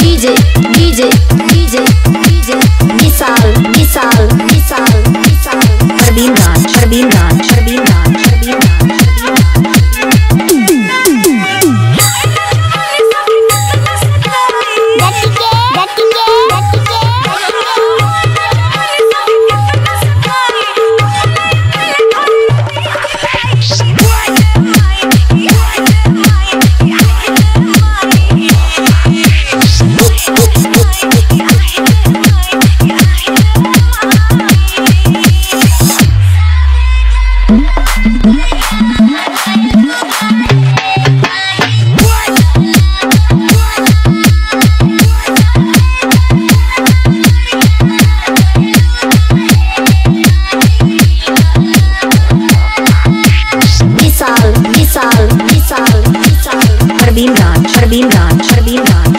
DJ DJ DJ DJ मिसाल मिसाल गान शर्बील गान